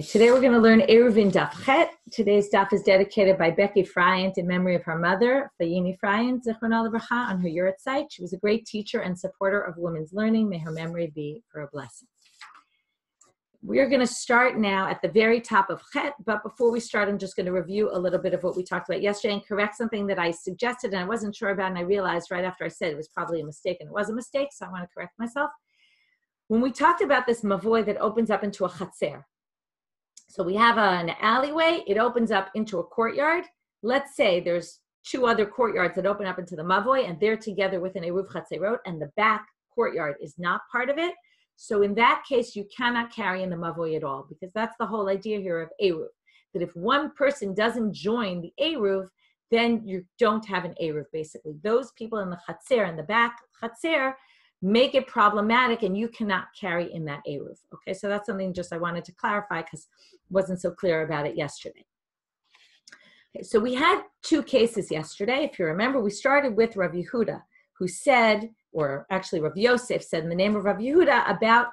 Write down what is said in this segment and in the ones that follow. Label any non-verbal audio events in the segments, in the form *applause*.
Today we're going to learn Eruvin Daf Chet. Today's daf is dedicated by Becky Fryant in memory of her mother, Fayini Fryant, Zichron Bracha, on her yahrzeit. She was a great teacher and supporter of women's learning. May her memory be for a blessing. We're going to start now at the very top of Chet, but before we start, I'm just going to review a little bit of what we talked about yesterday and correct something that I suggested and I wasn't sure about, and I realized right after I said it was probably a mistake, and it was a mistake, so I want to correct myself. When we talked about this mavoy that opens up into a chatzer, so we have an alleyway, it opens up into a courtyard. Let's say there's two other courtyards that open up into the Mavoy and they're together within a Eruv Chatzerot and the back courtyard is not part of it. So in that case, you cannot carry in the Mavoy at all because that's the whole idea here of Eruv. That if one person doesn't join the Eruv, then you don't have an Eruv basically. Those people in the Chatzer, in the back Chatzer, make it problematic and you cannot carry in that Eruv. Okay, so that's something just I wanted to clarify because wasn't so clear about it yesterday. Okay, so we had two cases yesterday. If you remember, we started with Rav Yehuda, who said, or actually Rav Yosef said in the name of Rav Yehuda about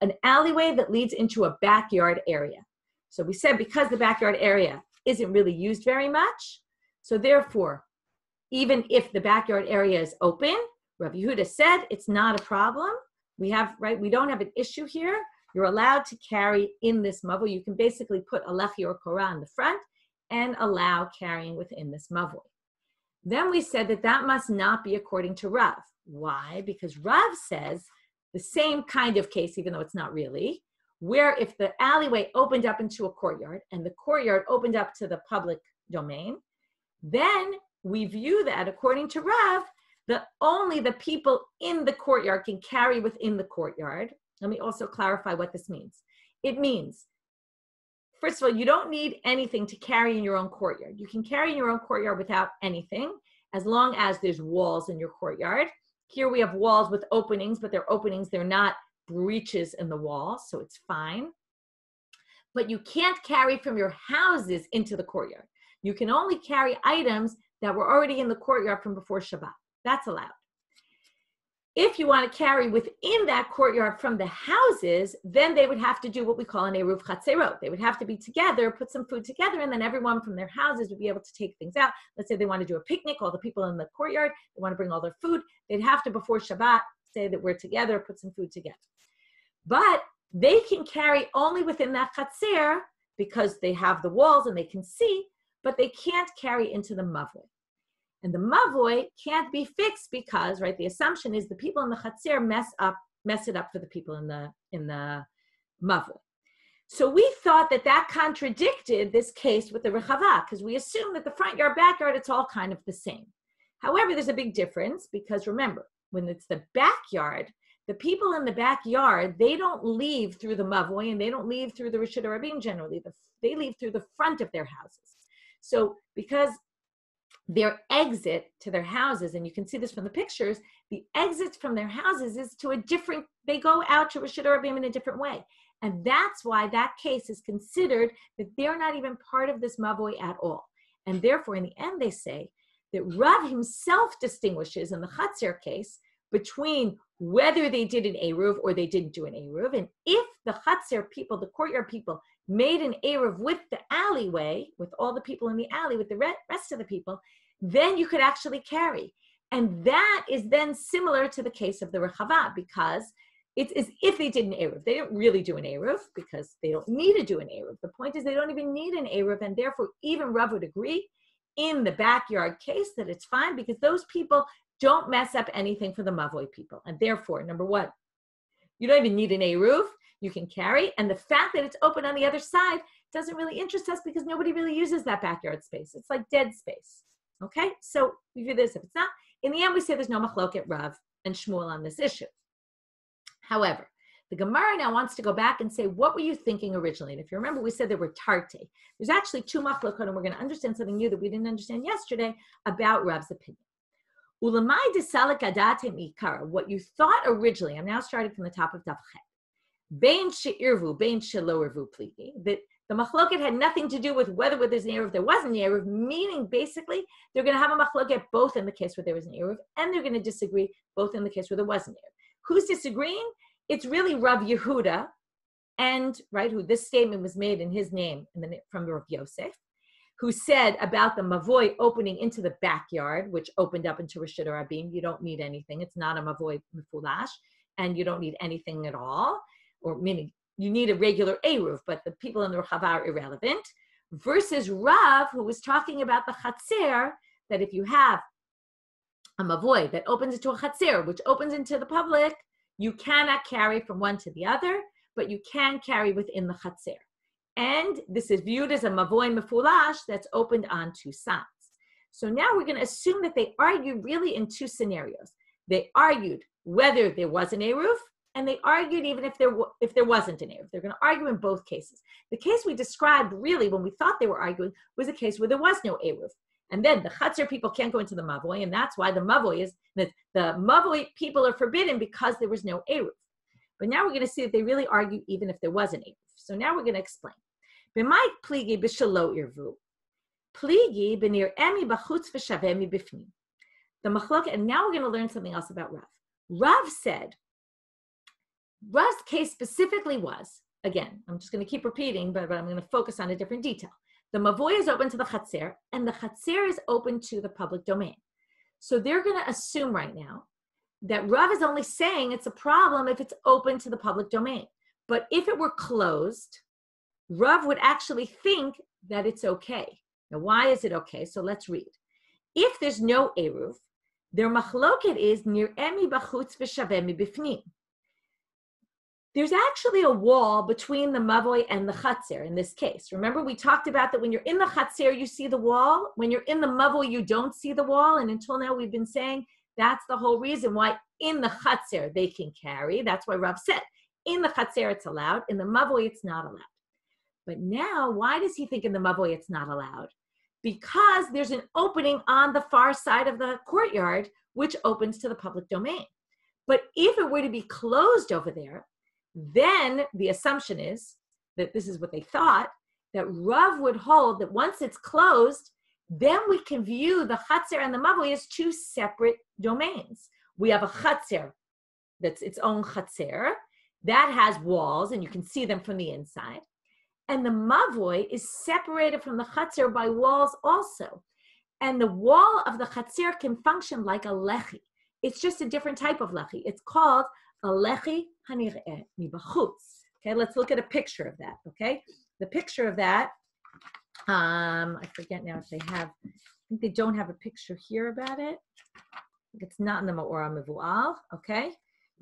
an alleyway that leads into a backyard area. So we said because the backyard area isn't really used very much, so therefore, even if the backyard area is open, Rav Yehuda said it's not a problem. We have, right, we don't have an issue here. You're allowed to carry in this mavoi. You can basically put a lechi or korah in the front and allow carrying within this mavoi. Then we said that that must not be according to Rav. Why? Because Rav says the same kind of case, even though it's not really, where if the alleyway opened up into a courtyard and the courtyard opened up to the public domain, then we view that according to Rav that only the people in the courtyard can carry within the courtyard. Let me also clarify what this means. It means, first of all, you don't need anything to carry in your own courtyard. You can carry in your own courtyard without anything as long as there's walls in your courtyard. Here we have walls with openings, but they're openings, they're not breaches in the wall, so it's fine. But you can't carry from your houses into the courtyard. You can only carry items that were already in the courtyard from before Shabbat. That's allowed. If you want to carry within that courtyard from the houses, then they would have to do what we call an Eruv Chatzerot. They would have to be together, put some food together, and then everyone from their houses would be able to take things out. Let's say they want to do a picnic, all the people in the courtyard, they want to bring all their food. They'd have to, before Shabbat, say that we're together, put some food together. But they can carry only within that Chatzer because they have the walls and they can see, but they can't carry into the Mavoi. And the mavoy can't be fixed because, right, the assumption is the people in the chatzir mess up, mess it up for the people in the in the mavoy. So we thought that that contradicted this case with the rechava because we assume that the front yard, backyard, it's all kind of the same. However, there's a big difference because remember, when it's the backyard, the people in the backyard, they don't leave through the mavoy and they don't leave through the Rishid Rabin generally. The, they leave through the front of their houses. So because their exit to their houses, and you can see this from the pictures, the exits from their houses is to a different, they go out to Rashid in a different way. And that's why that case is considered that they're not even part of this Mavoi at all. And therefore, in the end, they say that Rav himself distinguishes in the Chatzir case between whether they did an Eruv or they didn't do an Eruv. And if the Chatzir people, the courtyard people, made an Eruv with the alleyway, with all the people in the alley, with the rest of the people, then you could actually carry. And that is then similar to the case of the Rechava because it's as if they did an Eruv. They don't really do an Eruv because they don't need to do an Eruv. The point is they don't even need an Eruv, and therefore even Rav would agree in the backyard case that it's fine because those people don't mess up anything for the Mavoy people. And therefore, number one, you don't even need an Eruv you can carry. And the fact that it's open on the other side doesn't really interest us because nobody really uses that backyard space. It's like dead space. Okay, so we view this. If it's not, in the end, we say there's no machloket Rav and Shmuel on this issue. However, the Gemara now wants to go back and say, what were you thinking originally? And if you remember, we said there were tarte. There's actually two machlokot, and we're going to understand something new that we didn't understand yesterday about Rav's opinion. What you thought originally, I'm now starting from the top of Daf Bain she'irvu, bain she'lo pligi. That the machloket had nothing to do with whether there's an Eruv, there wasn't an Eruv, meaning basically they're going to have a machloket both in the case where there was an Eruv and they're going to disagree both in the case where there wasn't Eruv. Who's disagreeing? It's really Rav Yehuda and right, who this statement was made in his name the, from Rav Yosef, who said about the mavoy opening into the backyard, which opened up into Rashid Rabim. You don't need anything. It's not a mavoy mifulash, and you don't need anything at all, or meaning you need a regular eruv, but the people in the Rechava are irrelevant. Versus Rav, who was talking about the chatzir, that if you have a mavoy that opens into a chatzir, which opens into the public, you cannot carry from one to the other, but you can carry within the chatzir. And this is viewed as a mavoy mefulash that's opened on two sides. So now we're going to assume that they argued really in two scenarios. They argued whether there was an eruv, and they argued even if there if there wasn't an eruv. They're going to argue in both cases. The case we described really when we thought they were arguing was a case where there was no eruv. And then the Chatzar people can't go into the Mavoy, and that's why the Mavoy is that the Mavoy people are forbidden because there was no Eruv. But now we're going to see that they really argue even if there was an Eruv. So now we're going to explain. The machlok, and now we're going to learn something else about Rav. Rav said, Rav's case specifically was, again, I'm just going to keep repeating, but, but I'm going to focus on a different detail. The mavoy is open to the chatzir, and the chatzir is open to the public domain. So they're going to assume right now that Rav is only saying it's a problem if it's open to the public domain. But if it were closed, Rav would actually think that it's okay. Now, why is it okay? So let's read. If there's no Eruv, their machloket is near emi bachutz v'shavemi bifnim there's actually a wall between the mavoy and the chatzir in this case. Remember, we talked about that when you're in the chatzir, you see the wall. When you're in the mavoy, you don't see the wall. And until now, we've been saying that's the whole reason why in the chatzir they can carry. That's why Rav said in the chatzir it's allowed, in the Mavoi, it's not allowed. But now, why does he think in the Mavoi it's not allowed? Because there's an opening on the far side of the courtyard, which opens to the public domain. But if it were to be closed over there, then the assumption is that this is what they thought that Rav would hold that once it's closed, then we can view the Chatzir and the Mavoi as two separate domains. We have a Chatzir that's its own Chatzir that has walls and you can see them from the inside. And the Mavoy is separated from the Chatzir by walls also. And the wall of the Chatzir can function like a Lechi. It's just a different type of Lechi. It's called Alechi hanir'eh mibachutz. Okay, let's look at a picture of that. Okay, the picture of that. Um, I forget now if they have. I think they don't have a picture here about it. It's not in the Ma'ora Mivu'al. Okay.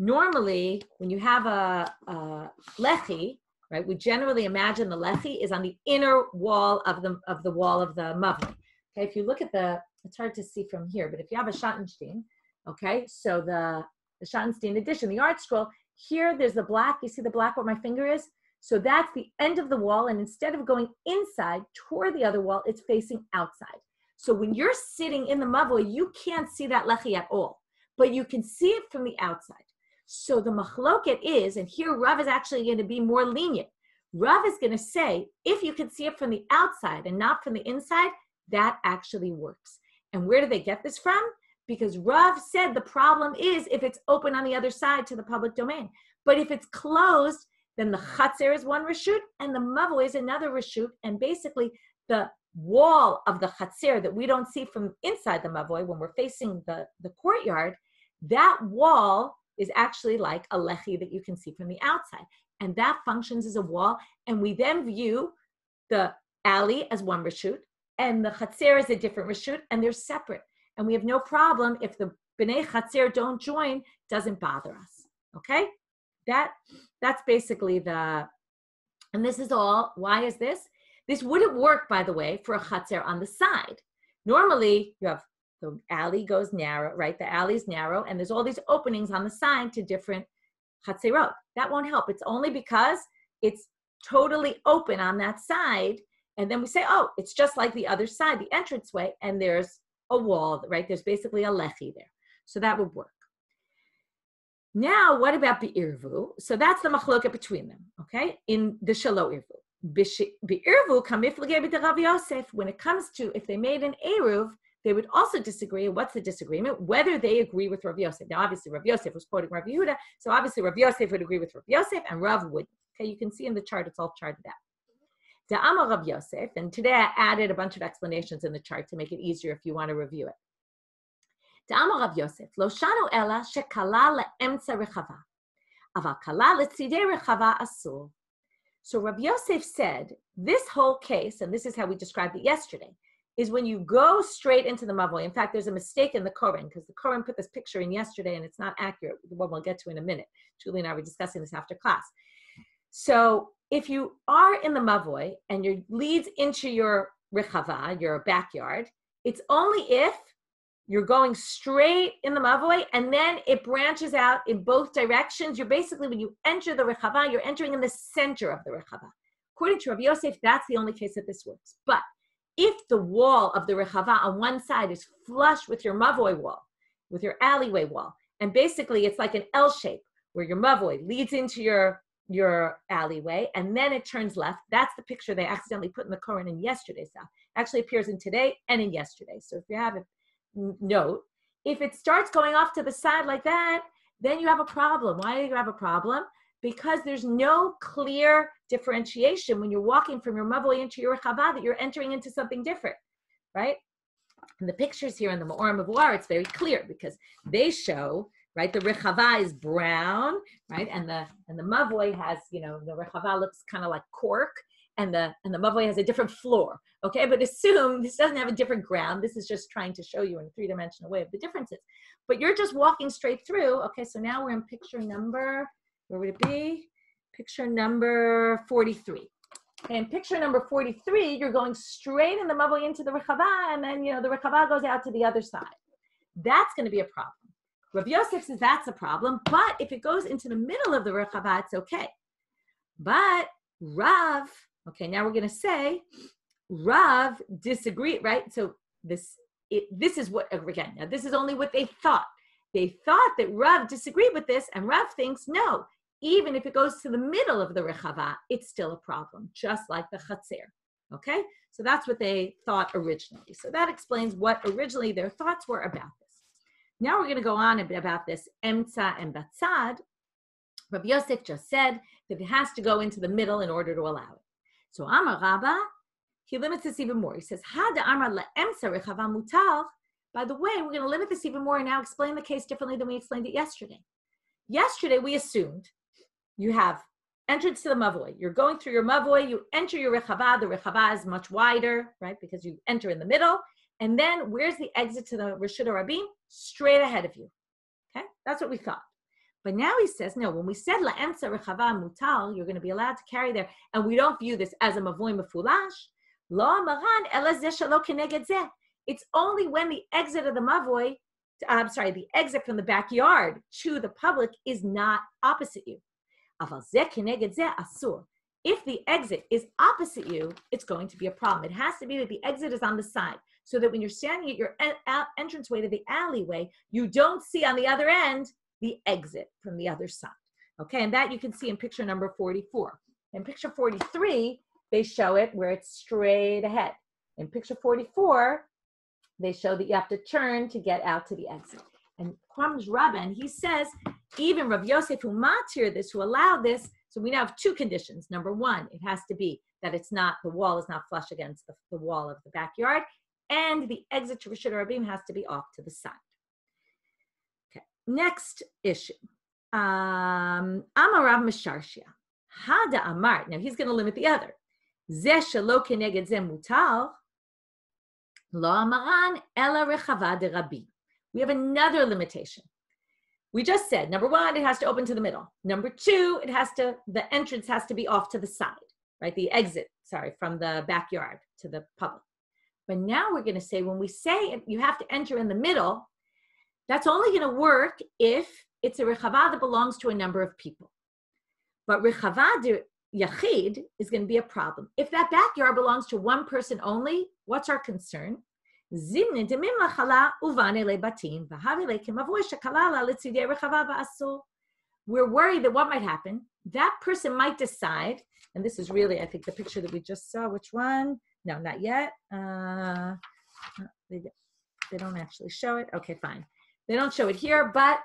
Normally, when you have a, a lechi, right, we generally imagine the lechi is on the inner wall of the of the wall of the mavoi. Okay, if you look at the, it's hard to see from here, but if you have a Schottenstein, okay, so the the Schottenstein edition, the ArtScroll, Here, there's the black. You see the black where my finger is? So that's the end of the wall. And instead of going inside toward the other wall, it's facing outside. So when you're sitting in the mavoi, you can't see that lechi at all, but you can see it from the outside. So the machloket is, and here Rav is actually going to be more lenient. Rav is going to say, if you can see it from the outside and not from the inside, that actually works. And where do they get this from? because Rav said the problem is if it's open on the other side to the public domain. But if it's closed, then the chatzir is one reshut and the mavo is another reshut. And basically, the wall of the chatzir that we don't see from inside the mavoy when we're facing the, the courtyard, that wall is actually like a lechi that you can see from the outside. And that functions as a wall. And we then view the alley as one reshut and the chatzir is a different reshut and they're separate and we have no problem if the bnei Chatzir don't join, doesn't bother us. Okay? That that's basically the and this is all. Why is this? This wouldn't work, by the way, for a chatzir on the side. Normally, you have the alley goes narrow, right? The alley's narrow, and there's all these openings on the side to different chatzirot. That won't help. It's only because it's totally open on that side, and then we say, oh, it's just like the other side, the entranceway, and there's a wall, right? There's basically a lechi there. So that would work. Now, what about Be'irvu? So that's the machloket between them, okay? In the Shalo Irvu. Be'irvu kamiflage Rav Yosef. When it comes to if they made an Eruv, they would also disagree. What's the disagreement? Whether they agree with Rav Yosef. Now, obviously, Rav Yosef was quoting Rav Yehuda, so obviously Rav Yosef would agree with Rav Yosef, and Rav wouldn't. Okay, you can see in the chart, it's all charted out. Amar Rav Yosef, and today I added a bunch of explanations in the chart to make it easier if you want to review it. Amar Rav Yosef, lo shanu ela shekala le'emtza rechava, aval kala le'tzidei rechava asur. So Rav Yosef said, this whole case, and this is how we described it yesterday, is when you go straight into the mavoi. In fact, there's a mistake in the Koren because the Koren put this picture in yesterday and it's not accurate. What we'll get to in a minute. Julie and I were discussing this after class. So if you are in the mavoi and your leads into your rechava, your backyard, it's only if you're going straight in the mavoi and then it branches out in both directions. You're basically, when you enter the rechava, you're entering in the center of the rechava. According to Rabbi Yosef, that's the only case that this works. But if the wall of the rechava on one side is flush with your mavoi wall, with your alleyway wall, and basically it's like an L shape where your mavoi leads into your your alleyway and then it turns left. That's the picture they accidentally put in the Koren in yesterday's stuff. Actually appears in today and in yesterday. So if you have a note, if it starts going off to the side like that, then you have a problem. Why do you have a problem? Because there's no clear differentiation when you're walking from your mavoi into your chava that you're entering into something different, right? And the pictures here in the Ma'or War, it's very clear because they show right? The rechava is brown, right? And the and the mavoi has, you know, the rechava looks kind of like cork, and the and the mavoi has a different floor. Okay, but assume this doesn't have a different ground. This is just trying to show you in a three dimensional way of the differences. But you're just walking straight through. Okay, so now we're in picture number. Where would it be? Picture number 43. And picture number 43, you're going straight in the mavoi into the rechava, and then you know the rechava goes out to the other side. That's going to be a problem. Rav Yosef says that's a problem, but if it goes into the middle of the Rechava, it's okay. But Rav, okay, now we're going to say Rav disagreed, right? So this it, this is what again. Now this is only what they thought. They thought that Rav disagreed with this, and Rav thinks no. Even if it goes to the middle of the rechava, it's still a problem, just like the chatzir. Okay, so that's what they thought originally. So that explains what originally their thoughts were about this. Now we're going to go on a bit about this emtza and batzad. Rabbi Yosef just said that it has to go into the middle in order to allow it. So Amar Rabba, he limits this even more. He says, Hada Amar le'emtza rechava mutal. By the way, we're going to limit this even more and now explain the case differently than we explained it yesterday. Yesterday, we assumed you have entrance to the mavoi. You're going through your mavoi, you enter your rechava. The rechava is much wider, right? Because you enter in the middle. And then where's the exit to the Rashid Rabim? Straight ahead of you. Okay, that's what we thought. But now he says, no, when we said la'emsa rechava mutal, you're going to be allowed to carry there, and we don't view this as a mavoy mefulash, lo maran It's only when the exit of the mavoy, I'm sorry, the exit from the backyard to the public is not opposite you. If the exit is opposite you, it's going to be a problem. It has to be that the exit is on the side so that when you're standing at your entranceway to the alleyway, you don't see on the other end the exit from the other side. Okay, and that you can see in picture number 44. In picture 43, they show it where it's straight ahead. In picture 44, they show that you have to turn to get out to the exit. And comes Rabban, he says, even Rav Yosef who matir this, who allowed this, so we now have two conditions. Number one, it has to be that it's not, the wall is not flush against the, the wall of the backyard and the exit to Rishon Rabim has to be off to the side. Okay, next issue. Um, Amarav Masharshia. Hada Amar. Now he's going to limit the other. Zeh shelo keneged zeh mutal. Lo amaran ela rechava de rabbi. We have another limitation. We just said number one, it has to open to the middle. Number two, it has to the entrance has to be off to the side, right? The exit, sorry, from the backyard to the public. But now we're going to say when we say you have to enter in the middle, that's only going to work if it's a rechava that belongs to a number of people. But rechava yachid is going to be a problem. If that backyard belongs to one person only, what's our concern? We're worried that what might happen, that person might decide, and this is really, I think, the picture that we just saw, which one? No, not yet. Uh, they don't actually show it. Okay, fine. They don't show it here, but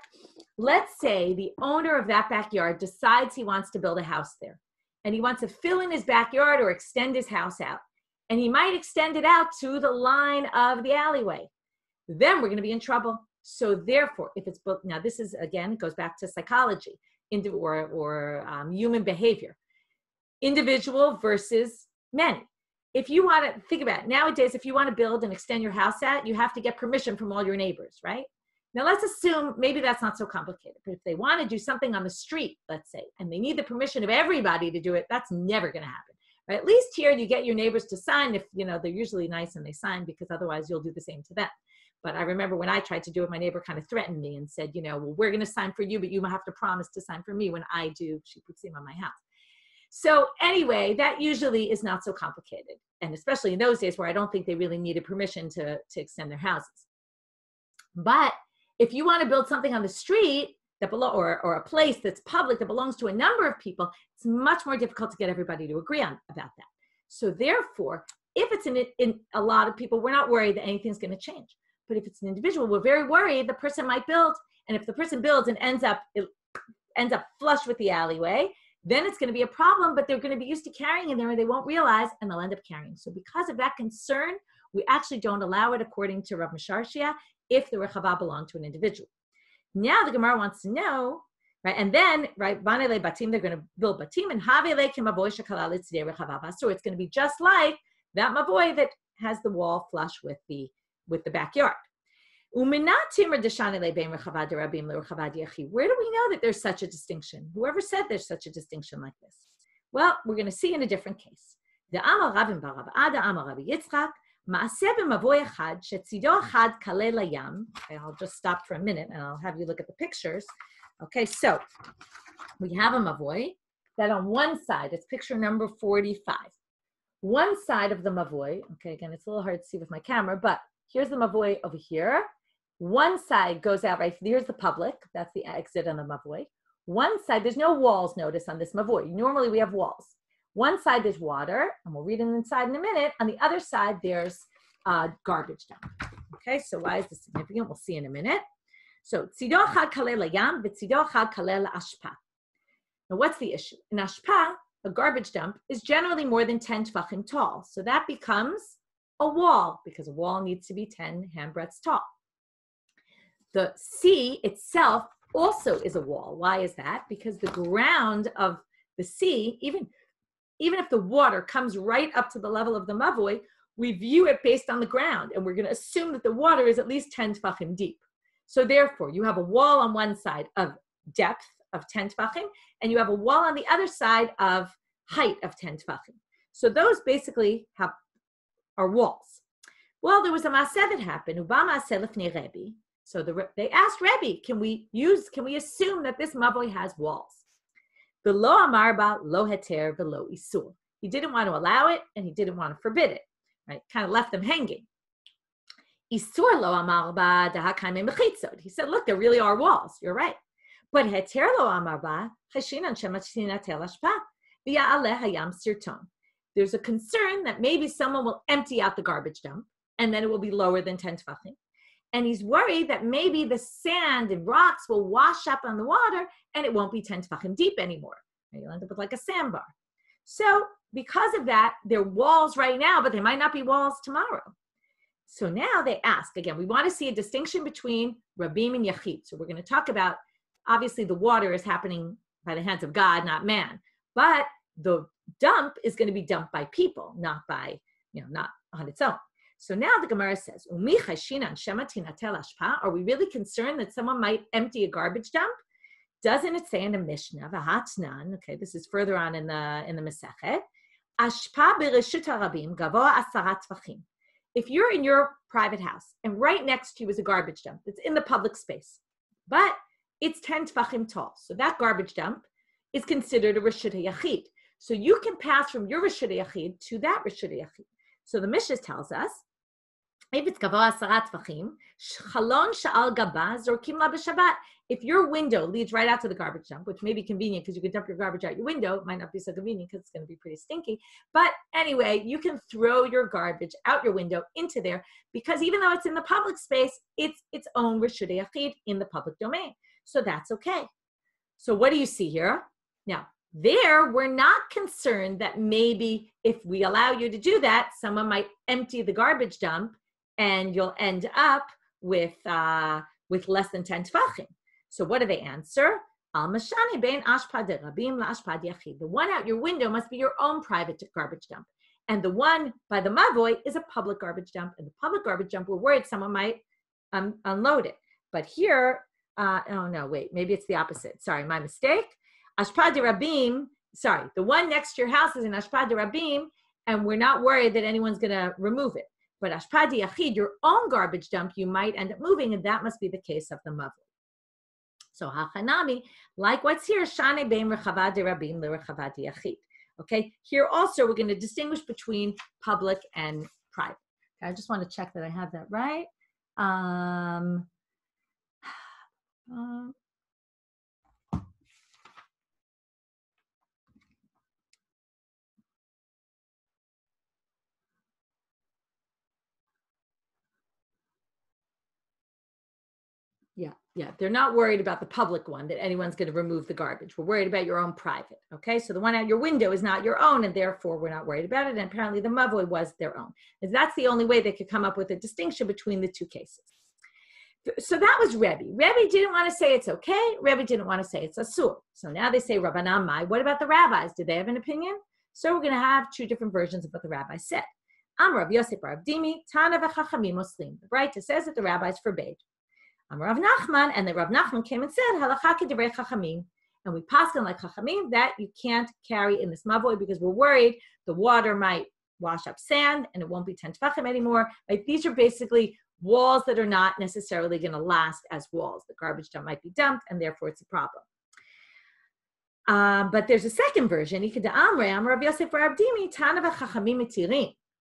let's say the owner of that backyard decides he wants to build a house there. and he wants to fill in his backyard or extend his house out. And he might extend it out to the line of the alleyway. Then we're going to be in trouble. So therefore, if it's both, now this is again, it goes back to psychology or, or um, human behavior. Individual versus many. If you want to think about it, nowadays, if you want to build and extend your house out, you have to get permission from all your neighbors, right? Now let's assume maybe that's not so complicated, but if they want to do something on the street, let's say, and they need the permission of everybody to do it, that's never going to happen. At least here you get your neighbors to sign if you know they're usually nice and they sign because otherwise you'll do the same to them. But I remember when I tried to do it, my neighbor kind of threatened me and said, you know, well, we're going to sign for you, but you have to promise to sign for me when I do him on my house. So anyway, that usually is not so complicated, and especially in those days where I don't think they really needed permission to to extend their houses. But if you want to build something on the street that belong or, or a place that's public that belongs to a number of people, it's much more difficult to get everybody to agree on about that. So therefore, if it's in, in a lot of people, we're not worried that anything's going to change. But if it's an individual, we're very worried the person might build, and if the person builds and ends up it ends up flush with the alleyway, then it's going to be a problem. But they're going to be used to carrying in there, and they won't realize, and they'll end up carrying. So because of that concern, we actually don't allow it according to Rav Misharshia if the rechava belonged to an individual. Now the Gemara wants to know, right? And then, right, banele batim, they're going to build batim, and havele kimavoy So it's going to be just like that mavoy that has the wall flush with the with the backyard. Where do we know that there's such a distinction? Whoever said there's such a distinction like this? Well, we're going to see in a different case. The Amar Ravim Barav Ada Amar Rabbi Yitzchak מעשה במבוי אחד שצידו אחד קלה לים, okay, I'll just stop for a minute and I'll have you look at the pictures. Okay, so we have a mavoy that on one side, it's picture number 45. One side of the mavoy, okay, again, it's a little hard to see with my camera, but here's the mavoy over here. One side goes out right, here's the public, that's the exit on the mavoy. One side, there's no walls, notice, on this mavoy. Normally we have walls. One side there's water, and we'll read it inside in a minute. On the other side, there's uh, garbage dump. Okay, so why is this significant? We'll see in a minute. So, tzido chad kalel layam, v'tzido chad ashpa. Now, what's the issue? In ashpa, a garbage dump is generally more than 10 tfachim tall. So that becomes a wall because a wall needs to be 10 handbreadths tall. The sea itself also is a wall. Why is that? Because the ground of the sea, even even if the water comes right up to the level of the mavoi, we view it based on the ground, and we're going to assume that the water is at least 10 tfachim deep. So therefore, you have a wall on one side of depth of 10 tfachim, and you have a wall on the other side of height of 10 tfachim. So those basically have are walls. Well, there was a maaseh that happened. Ubama Rebbe. So the, they asked Rebbe, can we use, can we assume that this mavoi has walls? Below amarba lo heter below isur. He didn't want to allow it and he didn't want to forbid it. Right? Kind of left them hanging. Isur lo amarba dahakaime mechitzod. He said, look, there really are walls. You're right. But heter lo amarba cheshinan shemachina telashpa v'ya'aleh hayam sirton. There's a concern that maybe someone will empty out the garbage dump and then it will be lower than 10 tefachim and he's worried that maybe the sand and rocks will wash up on the water and it won't be 10 tefachim deep anymore. You'll end up with like a sandbar. So because of that, they're walls right now, but they might not be walls tomorrow. So now they ask again, we want to see a distinction between Rabim and Yachid. So we're going to talk about obviously the water is happening by the hands of God, not man. But the dump is going to be dumped by people, not by, you know, not on its own. So now the Gemara says, Are we really concerned that someone might empty a garbage dump? Doesn't it say in the Mishnah, Vahatnan, okay, this is further on in the in the Masechet, Ashpa bereshut gavoa asarat tvachim. If you're in your private house and right next to you is a garbage dump, it's in the public space, but it's 10 tvachim tall. So that garbage dump is considered a reshut yachid. So you can pass from your reshut yachid to that reshut yachid. So the Mishnah tells us if it's gavoa asarat tvachim, chalon sha'al gaba zorkim la b'shabbat. If your window leads right out to the garbage dump, which may be convenient because you can dump your garbage out your window, it might not be so convenient because it's going to be pretty stinky. But anyway, you can throw your garbage out your window into there because even though it's in the public space, it's its own rishud in the public domain. So that's okay. So what do you see here? Now, There, we're not concerned that maybe if we allow you to do that, someone might empty the garbage dump and you'll end up with uh, with less than 10 tfachim. So what do they answer? The one out your window must be your own private garbage dump. And the one by the mavoy is a public garbage dump. And the public garbage dump, we're worried someone might um, unload it. But here, uh, oh no, wait, maybe it's the opposite. Sorry, my mistake. Ashpad Rabim, sorry, the one next to your house is in Ashpad Rabim, and we're not worried that anyone's going to remove it. But Ashpad Yachid, your own garbage dump, you might end up moving, and that must be the case of the mother. So Hachanami, like what's here, Shane Bein Rechavad Rabim Lerechavad Yachid. Okay, here also we're going to distinguish between public and private. I just want to check that I have that right. Um, *sighs* uh, Yeah. They're not worried about the public one that anyone's going to remove the garbage. We're worried about your own private. Okay, so the one out your window is not your own, and therefore we're not worried about it. And apparently the mavoi was their own. And that's the only way they could come up with a distinction between the two cases. So that was Rebbe. Rebbe didn't want to say it's okay. Rebbe didn't want to say it's asur. So now they say Rabbanan Mai. What about the rabbis? Did they have an opinion? So we're going to have two different versions of what the rabbi said. Amrav Yosef Rav Dimi, Tana v'chachamim Muslim. The Braita says that the rabbis forbade. Rav Nachman, and the Rav Nachman came and said, Halacha k'divrei chachamim. And we pass on like chachamim that you can't carry in this mavoy because we're worried the water might wash up sand and it won't be 10 tefachim anymore. Like these are basically walls that are not necessarily going to last as walls. The garbage dump might be dumped and therefore it's a problem. Um, but there's a second version.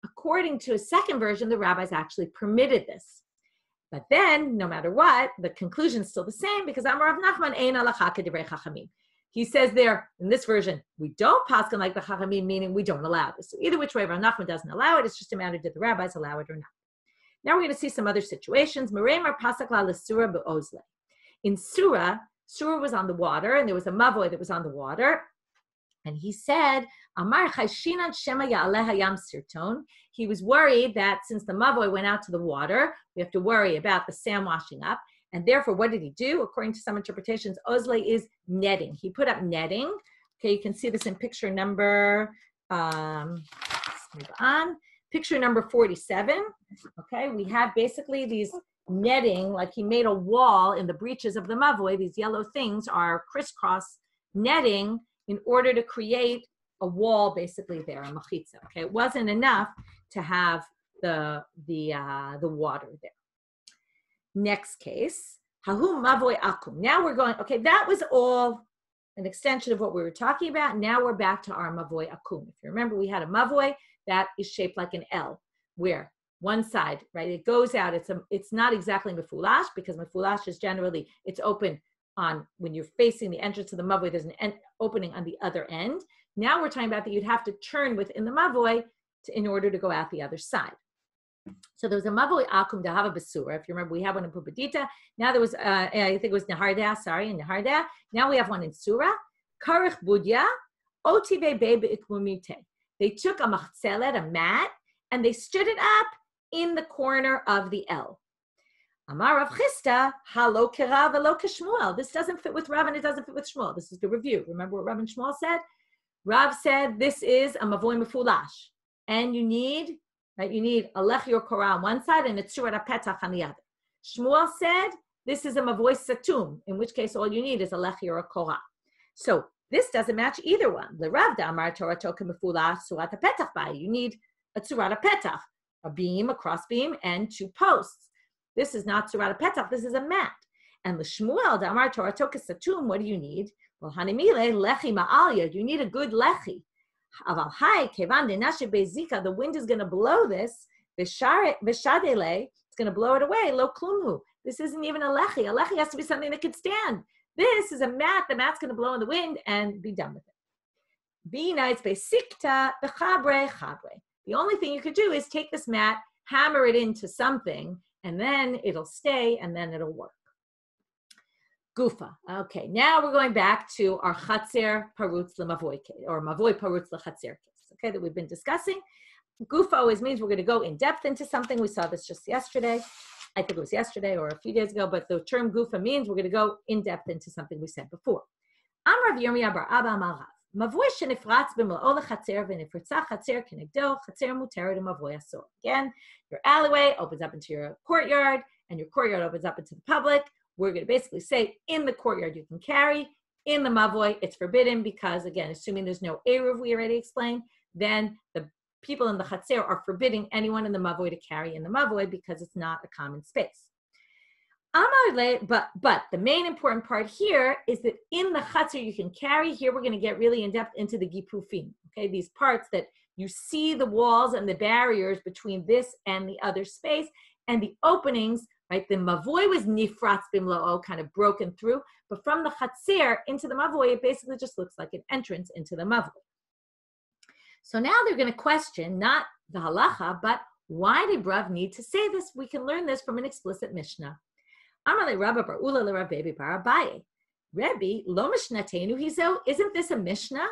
According to a second version, the rabbis actually permitted this. But then, no matter what, the conclusion is still the same because Amar Rav Nachman ein chachamim. He says there in this version, we don't paskin like the chachamim, meaning we don't allow this. So either which way, Rav Nachman doesn't allow it. It's just a matter did the rabbis allow it or not. Now we're going to see some other situations. Meremar pasakla l'sura be'ozle. In Surah, Surah was on the water, and there was a mavoy that was on the water, and he said, Amar Shema Ya'aleh Sirton. He was worried that since the Mavoy went out to the water, we have to worry about the sand washing up. And therefore, what did he do? According to some interpretations, Ozle is netting. He put up netting. Okay, you can see this in picture number, um, move on. Picture number 47. Okay, we have basically these netting, like he made a wall in the breaches of the Mavoy. These yellow things are crisscross netting in order to create a wall basically there, a machitza. Okay, it wasn't enough to have the the uh, the water there. Next case, hahum mavoy akum. Now we're going. Okay, that was all an extension of what we were talking about. Now we're back to our mavoy akum. If you remember, we had a mavoy that is shaped like an L, where one side, right, it goes out. It's a, it's not exactly mefulash because mefulash is generally it's open on when you're facing the entrance to the mavoy, there's an en- opening on the other end. Now we're talking about that you'd have to turn within the mavoy to, in order to go out the other side. So there was a mavoy akum dahava basura. If you remember, we have one in Pumbedita. Now there was, uh, I think it was Nehardea, sorry, in Nehardea. Now we have one in Surah. Karich budya, otive bebe ikmumite. They took a machzelet, a mat, and they stood it up in the corner of the L. Amar Rav Chisda, halo kerav velo keshmuel. This doesn't fit with Rav and it doesn't fit with Shmuel. This is the review. Remember what Rav and Shmuel said? Rav said this is a mavoy mefulash, and you need right. You need a lech your korah on one side and a tzurat petach on the other. Shmuel said this is a mavoy satum, in which case all you need is a lech korah. So this doesn't match either one. The Rav Damar Torah toka mefulash tzurat petach by. You need a tzurat petach, a beam, a cross beam, and two posts. This is not Tzurat Petach, this is a mat. And the Shmuel, the Amar Torah Satum, what do you need? Well, Hanimile, Lechi Ma'alya, you need a good Lechi. Aval Kevan Denashe Bezika, the wind is going to blow this, Vishadele, it's going to blow it away, Lo Klumhu. This isn't even a Lechi. A Lechi has to be something that can stand. This is a mat, the mat's going to blow in the wind and be done with it. Be nice, Besikta, Chabre. The only thing you could do is take this mat, hammer it into something, and then it'll stay and then it'll work. Gufa. Okay, now we're going back to our Chatzer Parutz Lemavoy or Mavoy Parutz Lechatzer case, okay, that we've been discussing. Gufa always means we're going to go in depth into something. We saw this just yesterday. I think it was yesterday or a few days ago, but the term Gufa means we're going to go in depth into something we said before. Amrav Yirmiyah Bar Abba. מבוי שנפרץ במלואו לחצר ונפרצה חצר כנגדו, חצר מותרת ומבוי אסור. Again, your alleyway opens up into your courtyard, and your courtyard opens up into the public. We're going to basically say in the courtyard you can carry, in the mavoi it's forbidden because, again, assuming there's no Eruv, we already explained, then the people in the Chatzir are forbidding anyone in the mavoi to carry in the mavoi because it's not a common space. But but the main important part here is that in the chatzir you can carry. Here we're going to get really in depth into the gipufim. Okay, these parts that you see the walls and the barriers between this and the other space, and the openings. Right, the mavoy was nifratz bimloo, kind of broken through, but from the chatzir into the mavoy, it basically just looks like an entrance into the mavoy. So now they're going to question not the halacha, but why did Rav need to say this? We can learn this from an explicit Mishnah. Rabba Bar Ula Le Rabbi Bar Abaye. Rebbe, lo mishnatenu hizo, isn't this a mishnah?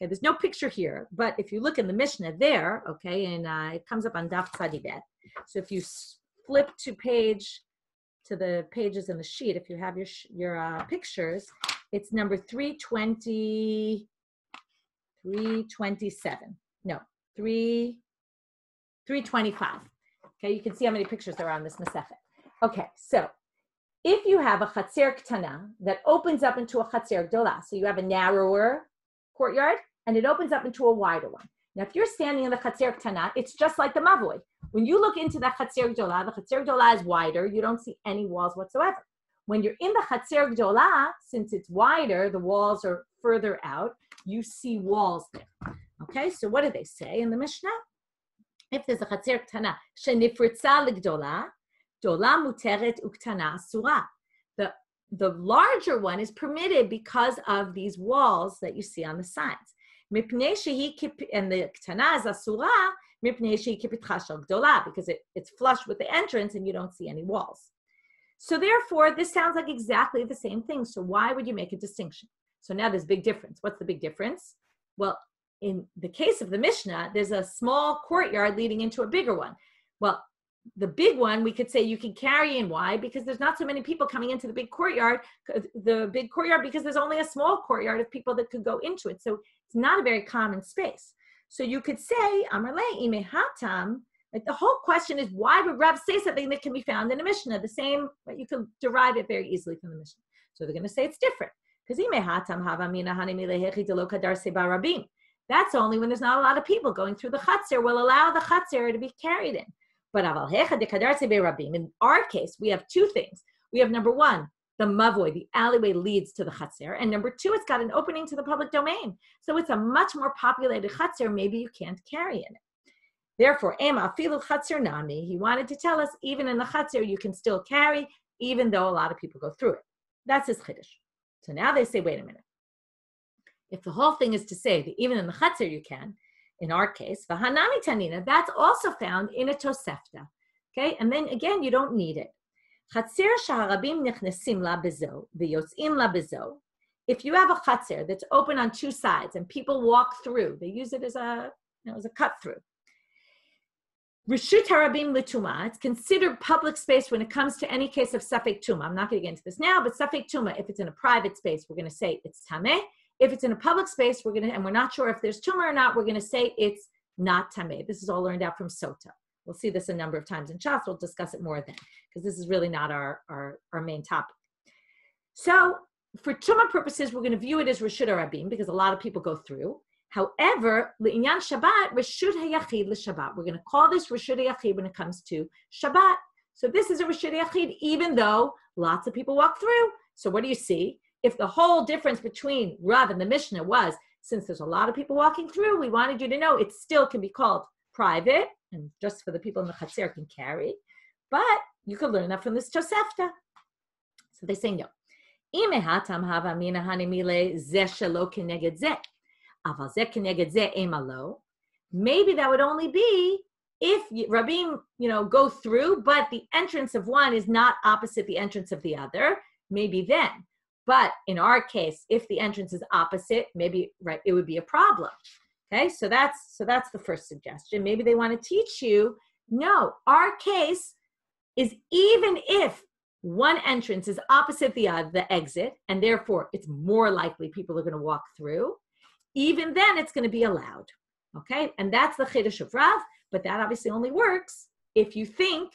Okay, there's no picture here, but if you look in the Mishnah there, okay, and uh, it comes up on Daf Tzadibet. So if you flip to page, to the pages in the sheet, if you have your your uh, pictures, it's number 320, 327. No, 3, 325. Okay, you can see how many pictures there are on this Masechet. Okay, so if you have a Chatzir Ktana that opens up into a Chatzir Gdola, so you have a narrower courtyard and it opens up into a wider one. Now, if you're standing in the Chatzir Ktana, it's just like the Mavoy. When you look into the Chatzir Gdola, the Chatzir Gdola is wider, you don't see any walls whatsoever. When you're in the Chatzir Gdola, since it's wider, the walls are further out, you see walls there. Okay, so what do they say in the Mishnah? if there's a חצר קטנה שנפרצה לגדולה, גדולה מותרת וקטנה אסורה. The, the larger one is permitted because of these walls that you see on the sides. מפני שהיא, and the קטנה is אסורה, מפני שהיא כפתחה של גדולה, because it, it's flush with the entrance and you don't see any walls. So therefore, this sounds like exactly the same thing. So why would you make a distinction? So now there's big difference. What's the big difference? Well, in the case of the Mishnah, there's a small courtyard leading into a bigger one. Well, the big one we could say you can carry in. Why? Because there's not so many people coming into the big courtyard, the big courtyard, because there's only a small courtyard of people that could go into it. So it's not a very common space. So you could say, Amarle like the whole question is why would Rav say something that can be found in a Mishnah? The same, but you can derive it very easily from the Mishnah. So they're going to say it's different. Because imehatam havamina hanimilehechi delo kadar seba rabim. That's only when there's not a lot of people going through the chutzir will allow the chutzir to be carried in. But in our case, we have two things. We have number one, the mavoy, the alleyway leads to the chutzir, and number two, it's got an opening to the public domain. So it's a much more populated chutzir. Maybe you can't carry in it. Therefore, Ema filu chutzir nami. He wanted to tell us even in the chutzir you can still carry, even though a lot of people go through it. That's his chiddush. So now they say, wait a minute. If the whole thing is to say that even in the Chatzir you can, in our case, Vahanami Tanina, that's also found in a Tosefta. Okay, and then again, you don't need it. Chatzir shaharabim nichnesim la bezo, v'yotzim la bezo. If you have a chatzir that's open on two sides and people walk through, they use it as a, you know, as a cut through. Rishut harabim lituma, it's considered public space when it comes to any case of safek tuma. I'm not going to get into this now, but safek tuma, if it's in a private space, we're going to say it's tameh. If it's in a public space, we're gonna, and we're not sure if there's tumah or not, we're gonna say it's not tameh. This is all learned out from Sota. We'll see this a number of times in Shas. We'll discuss it more then, because this is really not our, our, our main topic. So for tumah purposes, we're going to view it as Rashud Rabim because a lot of people go through. However, Inyan Shabbat, Rashud Hayachid Shabbat. We're going to call this Rashud Hayachid when it comes to Shabbat. So this is a Rashud Hayachid, even though lots of people walk through. So what do you see? If the whole difference between Rav and the Mishnah was since there's a lot of people walking through, we wanted you to know it still can be called private and just for the people in the Chatzir can carry. But you could learn that from this Tosefta. So they say no. Maybe that would only be if Rabim, you know, go through, but the entrance of one is not opposite the entrance of the other, maybe then. But in our case, if the entrance is opposite, maybe right, it would be a problem. Okay, so that's so that's the first suggestion. Maybe they want to teach you, no, our case is even if one entrance is opposite the other, the exit, and therefore it's more likely people are going to walk through, even then it's going to be allowed. Okay, and that's the Chiddush of Rav, but that obviously only works if you think,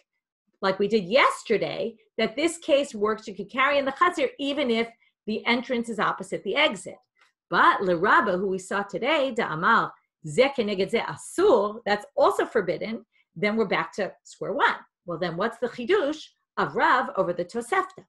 like we did yesterday, that this case works. You could carry in the Chatzir even if the entrance is opposite the exit. But Lerabba, who we saw today, Da'amal, Asur, that's also forbidden, then we're back to square one. Well, then what's the Chidush of Rav over the Tosefta?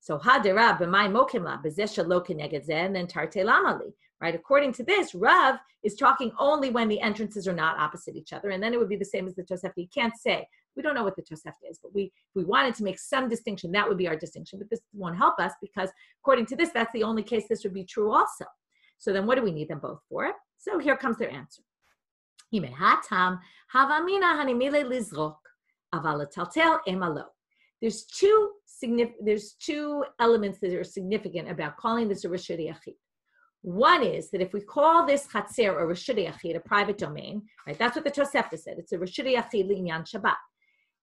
So Hadera b'may mokimla b'zeh lo and then tarte lamali. Right? According to this, Rav is talking only when the entrances are not opposite each other, and then it would be the same as the Tosefta. You can't say we don't know what the Tosefta is, but we if we wanted to make some distinction, that would be our distinction. But this won't help us because according to this, that's the only case this would be true also. So then, what do we need them both for? So here comes their answer. There's two there's two elements that are significant about calling this a Rishud Yachid. One is that if we call this Chatzer or Rishud Yachid, a private domain, right, that's what the Tosefta said, it's a Rishud Yachid Linyan Shabbat.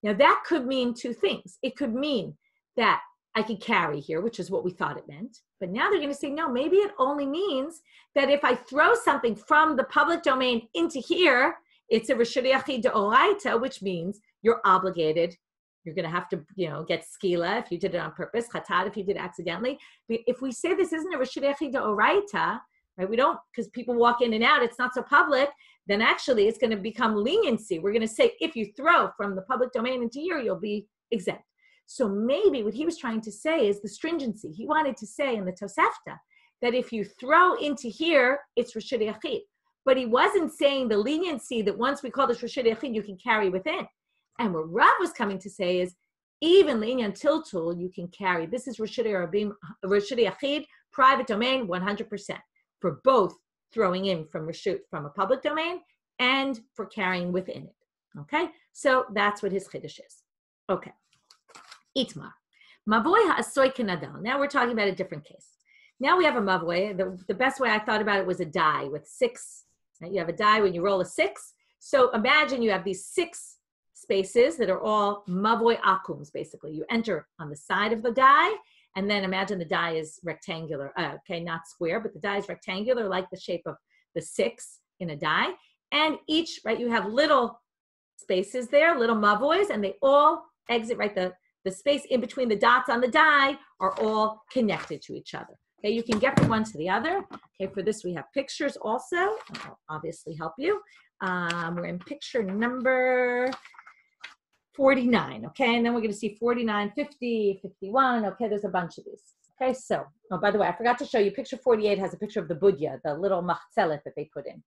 Now that could mean two things. It could mean that I could carry here, which is what we thought it meant. But now they're going to say, no, maybe it only means that if I throw something from the public domain into here, it's a Rishud De'oraita, which means you're obligated you're going to have to, you know, get skila if you did it on purpose, chatat if you did it accidentally. If we say this isn't a rishud echida oraita, right? We don't because people walk in and out. It's not so public. Then actually, it's going to become leniency. We're going to say if you throw from the public domain into here, you'll be exempt. So maybe what he was trying to say is the stringency. He wanted to say in the Tosefta that if you throw into here, it's rishud echid. But he wasn't saying the leniency that once we call this rishud echid, you can carry within. And what Rav was coming to say is, even Linyan Tiltul, you can carry. This is Rashidi Rabim, Rashidi Achid, private domain, 100%, for both throwing in from Rashut, from a public domain, and for carrying within it. Okay? So that's what his Chiddush is. Okay. Itmar. Mavoi ha'asoy kanadal. Now we're talking about a different case. Now we have a mavoi. The, the best way I thought about it was a die with six. You have a die when you roll a six. So imagine you have these six spaces that are all mavoi akums, basically. You enter on the side of the die, and then imagine the die is rectangular. Uh, okay, not square, but the die is rectangular, like the shape of the six in a die. And each, right, you have little spaces there, little mavois, and they all exit, right? The, the space in between the dots on the die are all connected to each other. Okay, you can get from one to the other. Okay, for this we have pictures also. I'll obviously help you. Um, we're in picture number 49, okay? And then we're going to see 49, 50, 51. Okay, there's a bunch of these. Okay, so, oh, by the way, I forgot to show you, picture 48 has a picture of the budya, the little machzelet that they put in.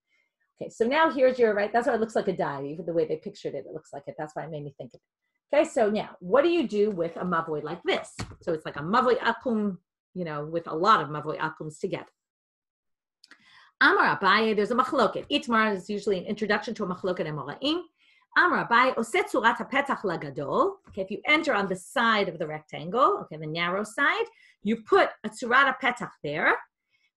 Okay, so now here's your, right, that's why it looks like a die, even the way they pictured it, it looks like it. That's why it made me think of it. Okay, so now, what do you do with a mavoi like this? So it's like a mavoi akum, you know, with a lot of mavoi akums together. Amar Abaye, there's a machloket. Itmar is usually an introduction to a machloket and Amar Abaye, Oset Tzurat HaPetach Lagadol. Okay, if you enter on the side of the rectangle, okay, the narrow side, you put a Tzurat HaPetach there.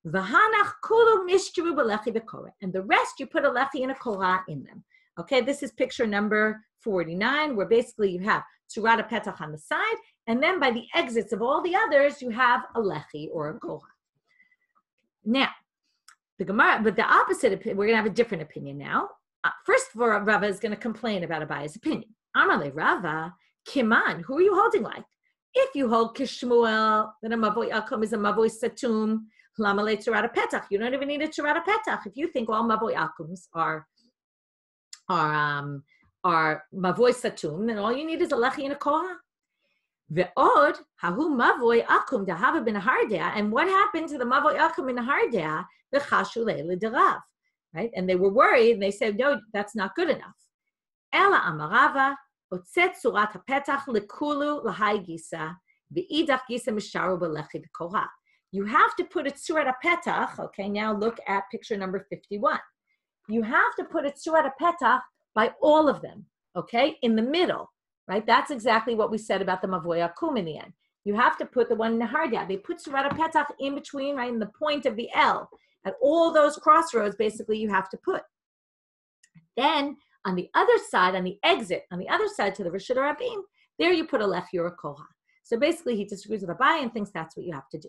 V'hanach kulu mishtru b'lechi v'korah. And the rest, you put a lechi and a korah in them. Okay, this is picture number 49, where basically you have Tzurat HaPetach on the side, and then by the exits of all the others, you have a lechi or a korah. Now, the Gemara, but the opposite, we're going to have a different opinion now first of all, Rava is going to complain about Abaye's opinion. Amale Rava, Kiman, who are you holding like? If you hold Kishmuel, then a Mavoi Akum is a Mavoi Satum, Lamale Tzurat HaPetach. You don't even need a Tzurat HaPetach. If you think all Mavoi Akums are are um, are Mavoi Satum, then all you need is a Lechi and a Koha. Ve'od, hahu mavoi akum dahava b'Nehardea. And what happened to the mavoi akum in hardea? The chashu leile derav right? And they were worried and they said, no, that's not good enough. Ela amarava, otzet tzurat hapetach lekulu lahai gisa, ve'idach gisa misharu b'lechi b'koha. You have to put it tzurat hapetach, okay, now look at picture number 51. You have to put it tzurat hapetach by all of them. okay, in the middle, right? That's exactly what we said about the Mavoi Akum in the end. You have to put the one in Nehardea. They put Tzurat Petach in between, right, in the point of the L. At all those crossroads, basically, you have to put. Then on the other side, on the exit, on the other side to the Rishon Rabim, there you put a lech a koha. So basically, he disagrees with Abaye and thinks that's what you have to do.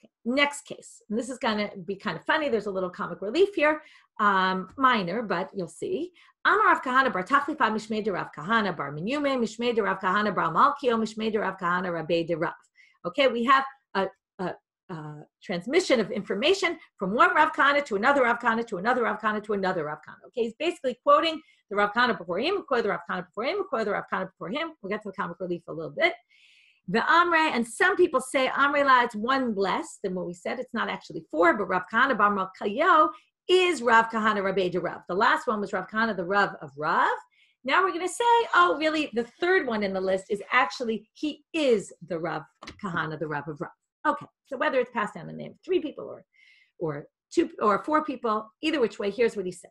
Okay. Next case, and this is going to be kind of funny. There's a little comic relief here, um, minor, but you'll see. Amar Rav Kahana bar Tachlifa Mishmei Rav Kahana bar Minyume Mishmei Rav Kahana bar Malkio Mishmei Rav Kahana Rabbe de Rav. Okay, we have a, transmission of information from one Rav Kahana to another Rav Kahana to another Rav Kahana to another Rav Kahana. Okay, he's basically quoting the Rav Kahana before him, quote the Rav Kahana before him, quote the Rav Kahana before him. We'll get to the comic relief a little bit. The Amre, and some people say Amre La, it's one less than what we said. It's not actually four, but Rav Kahana Bar Malkayo is Rav Kahana Rabbe de Rav. The last one was Rav Kahana, the Rav of Rav. Now we're going to say, oh, really, the third one in the list is actually, he is the Rav Kahana, the Rav of Rav. Okay, so whether it's passed down the name of three people or, or two or four people, either which way, here's what he says.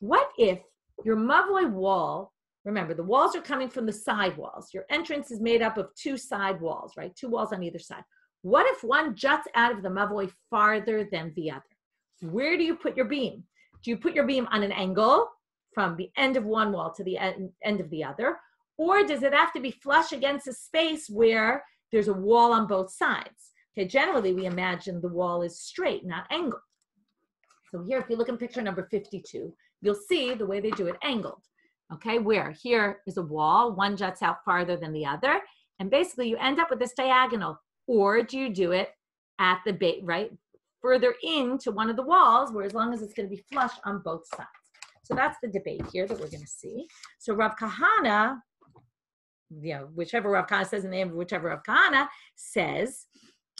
What if your mavoi wall Remember, the walls are coming from the side walls. Your entrance is made up of two side walls, right? Two walls on either side. What if one juts out of the mavoi farther than the other? Where do you put your beam? Do you put your beam on an angle from the end of one wall to the end, end of the other? Or does it have to be flush against a space where there's a wall on both sides? Okay, generally we imagine the wall is straight, not angled. So here, if you look in picture number 52, you'll see the way they do it angled. Okay, where here is a wall, one juts out farther than the other, and basically you end up with this diagonal. Or do you do it at the base, right, further into one of the walls, where as long as it's going to be flush on both sides. So that's the debate here that we're going to see. So Rav Kahana, you know, whichever Rav Kahana says in the of whichever Rav Kahana says.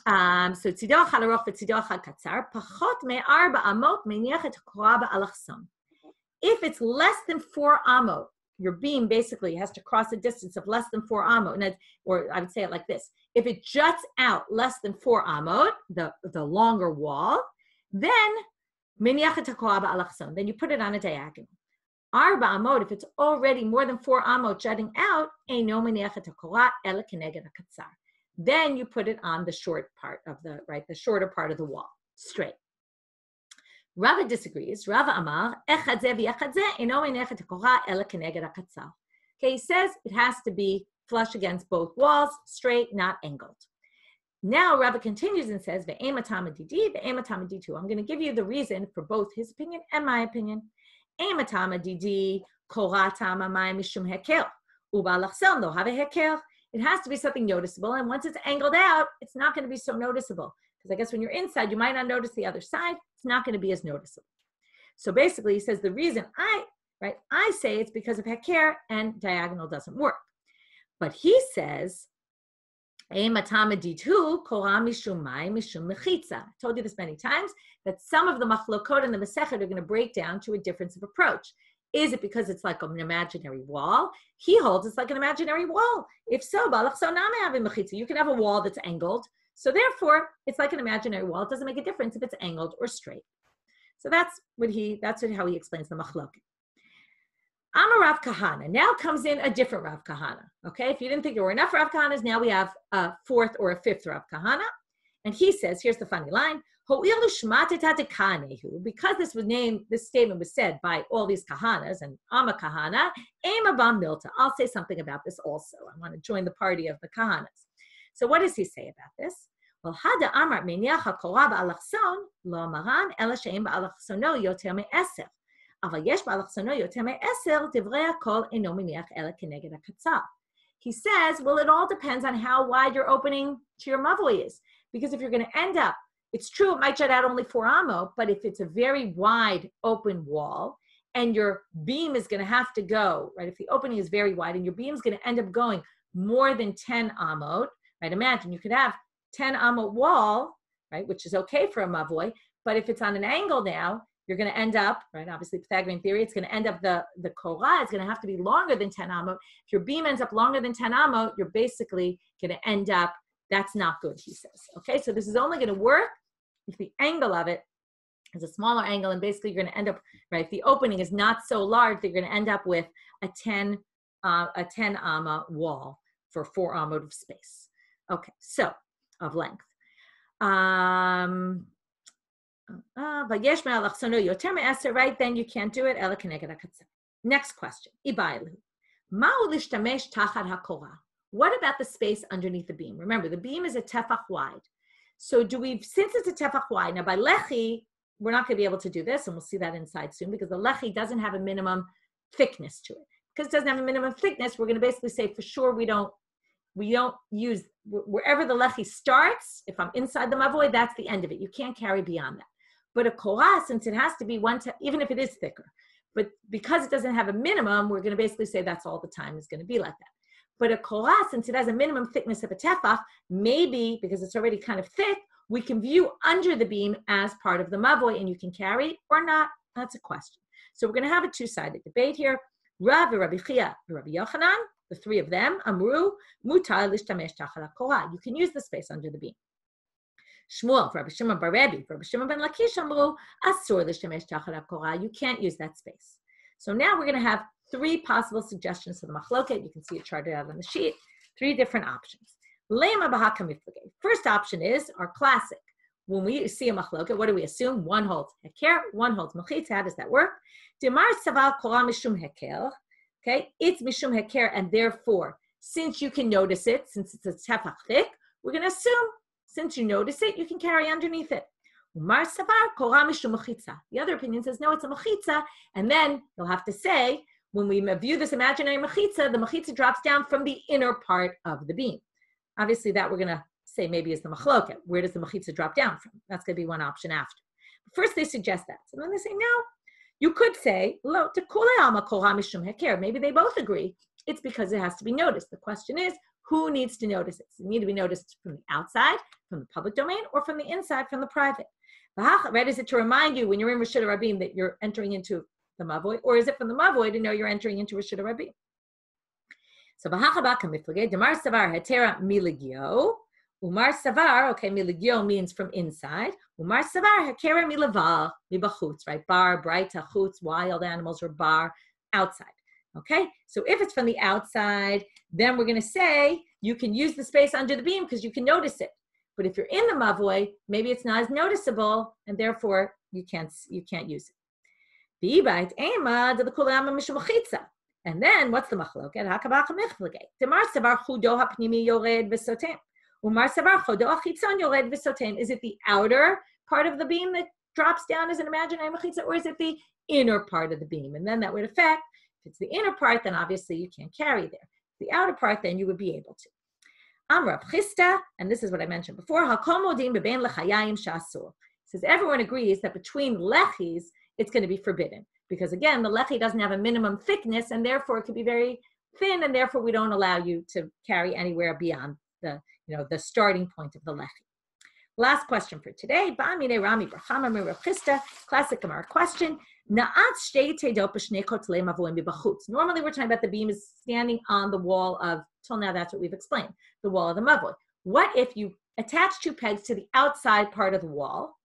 Um, so tzidoch v'tzidoch hakatzar pachot. If it's less than four amot, your beam basically has to cross a distance of less than four amot, or I would say it like this: if it juts out less than four amot, the the longer wall, then. Then you put it on a diagonal. Arba amot, if it's already more than four amot jutting out, then you put it on the short part of the right, the shorter part of the wall, straight. Rava disagrees. Rava Amar. Okay, he says it has to be flush against both walls, straight, not angled. Now Rava continues and says, I'm going to give you the reason for both his opinion and my opinion. It has to be something noticeable, and once it's angled out, it's not going to be so noticeable. Because I guess when you're inside, you might not notice the other side. It's not going to be as noticeable. So basically, he says the reason I, right, I say it's because of heker and diagonal doesn't work. But he says, I told you this many times that some of the machlokot and the Masechet are going to break down to a difference of approach. Is it because it's like an imaginary wall? He holds it's like an imaginary wall. If so, you can have a wall that's angled, so therefore, it's like an imaginary wall. It doesn't make a difference if it's angled or straight. So that's what he, that's what, how he explains the machlok. I'm a Rav Kahana. Now comes in a different Rav Kahana. Okay, if you didn't think there were enough Rav Kahanas, now we have a fourth or a fifth Rav Kahana. And he says, here's the funny line, because this was named, this statement was said by all these kahanas, and I'm a kahana, milta. I'll say something about this also. I want to join the party of the kahanas. So what does he say about this? Well, hada amar meniach hakora ba'alachson lo maran ela she'im ba'alachsono yoter me'eser. אבל יש יותר מעשר, דברי הכל אינו מניח אלא כנגד הקצר. He says, well, it all depends on how wide your opening to your mavoi is. Because if you're going to end up, it's true, it might shut out only four amo, but if it's a very wide open wall, and your beam is going to have to go, right? If the opening is very wide and your beam is going to end up going more than 10 amot, right? Imagine you could have 10 amot wall, right? Which is okay for a mavoi, but if it's on an angle now you're going to end up, right? Obviously, Pythagorean theory, it's going to end up the the korah is going to have to be longer than 10 amot. If your beam ends up longer than 10 amot, you're basically going to end up. That's not good, he says. Okay, so this is only going to work if the angle of it is a smaller angle, and basically you're going to end up right. If the opening is not so large, you're going to end up with a 10 uh, a 10 amma wall for four amot of space. Okay, so of length. Um, Uh, right then you can't do it. Next question. What about the space underneath the beam? Remember, the beam is a tefach wide. So do we, since it's a tefach wide, now by lechi, we're not going to be able to do this, and we'll see that inside soon, because the lechi doesn't have a minimum thickness to it. Because it doesn't have a minimum thickness, we're going to basically say for sure we don't we don't use wherever the lechi starts. If I'm inside the mavoi, that's the end of it. You can't carry beyond that. But a korah, since it has to be one, te- even if it is thicker, but because it doesn't have a minimum, we're going to basically say that's all the time is going to be like that. But a korah, since it has a minimum thickness of a tefach, maybe because it's already kind of thick, we can view under the beam as part of the mavoi, and you can carry or not. That's a question. So we're going to have a two-sided debate here. Rav, Rabbi Chiya, Rabbi Yochanan, the three of them, Amru, Mutar lishtamesh tachal You can use the space under the beam. Shmuel, for Rabbi Shimon Bar Rebbe, for Rabbi Shimon ben Lakish, Asur tachal You can't use that space. So now we're going to have three possible suggestions for the machloket. You can see it charted out on the sheet. Three different options. Lema b'hakamiflage. First option is our classic. When we see a machloket, what do we assume? One holds heker, one holds machitz. How does that work? Demar saval korah mishum heker. Okay, it's mishum heker, and therefore, since you can notice it, since it's a tefach thick, we're going to assume since you notice it, you can carry underneath it. The other opinion says no, it's a machitza, and then you'll have to say when we view this imaginary machitza, the machitza drops down from the inner part of the beam. Obviously, that we're going to say maybe is the machloket. Where does the machitza drop down from? That's going to be one option after. First, they suggest that. So then they say, no, you could say, lo, alma maybe they both agree. It's because it has to be noticed. The question is, who needs to notice it? Does it need to be noticed from the outside, from the public domain, or from the inside, from the private? Right? Is it to remind you when you're in Rashid Rabim that you're entering into the Mavoi, or is it from the Mavoi to know you're entering into Rashid Rabim? So Demar Savar Hetera Miligio. Umar Savar, okay, Miligio means from inside. Umar Savar Hakera Milaval, Mibachutz, right? Bar, bright, chutz, wild animals, or bar, outside. Okay, so if it's from the outside, then we're going to say you can use the space under the beam because you can notice it. But if you're in the mavoi, maybe it's not as noticeable, and therefore you can't you can't use it. And then what's the machloket? Is it the outer part of the beam that drops down as an imaginary machitza, or is it the inner part of the beam? And then that would affect. If it's the inner part, then obviously you can't carry there. The outer part, then you would be able to. Amrav Chisda, and this is what I mentioned before. Hakomodim bebein lechayayim shasur. Says everyone agrees that between lechis it's going to be forbidden because again the lechi doesn't have a minimum thickness and therefore it could be very thin and therefore we don't allow you to carry anywhere beyond the you know the starting point of the lechi last question for today ba'amine Rami bar Chama classic Gemara question Normally, we're talking about the beam is standing on the wall of, till now, that's what we've explained, the wall of the mavoi. What if you attach two pegs to the outside part of the wall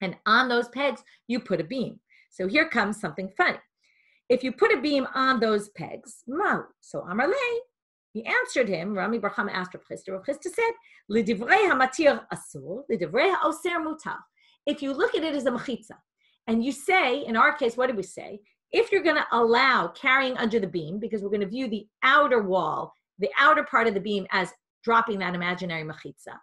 and on those pegs, you put a beam. So here comes something funny. If you put a beam on those pegs, ma, so Amarle, he answered him, Rami bar Chama asked Rav Chisda, Rav Chisda said, L'divrei hamatir asur, l'divrei ha'oser mutar. If you look at it as a machitza, and you say, in our case, what did we say? If you're going to allow carrying under the beam, because we're going to view the outer wall, the outer part of the beam as dropping that imaginary machitza.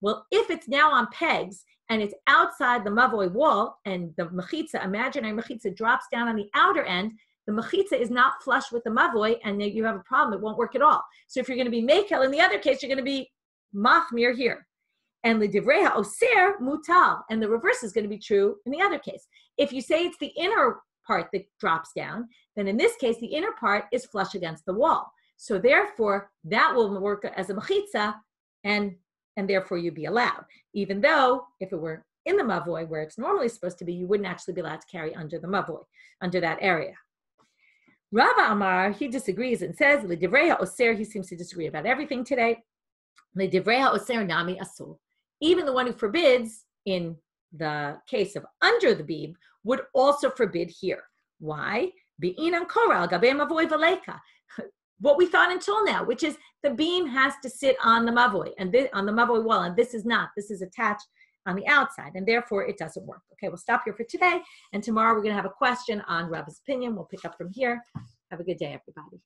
Well, if it's now on pegs and it's outside the mavoi wall, and the mechitza, imaginary mechitza, drops down on the outer end, the mechitza is not flush with the mavoi and you have a problem. It won't work at all. So if you're going to be mekel, in the other case, you're going to be machmir here. And the divreha oser mutal, and the reverse is going to be true in the other case. If you say it's the inner part that drops down, then in this case, the inner part is flush against the wall. So therefore, that will work as a mechitza, and and therefore you'd be allowed. Even though if it were in the mavoi where it's normally supposed to be, you wouldn't actually be allowed to carry under the mavoi, under that area. Rava Amar, he disagrees and says, L'divreha oser, he seems to disagree about everything today. L'divreha oser nami asul. Even the one who forbids in the case of under the beam would also forbid here. Why? Be'inan koral gabe mavoi veleka. *laughs* What we thought until now, which is the beam has to sit on the mavoi and this, on the mavoi wall, and this is not. This is attached on the outside, and therefore it doesn't work. Okay, we'll stop here for today, and tomorrow we're going to have a question on Rav's opinion. We'll pick up from here. Have a good day, everybody.